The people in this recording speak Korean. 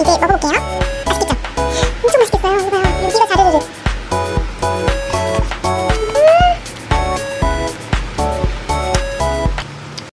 이제 먹어볼게요.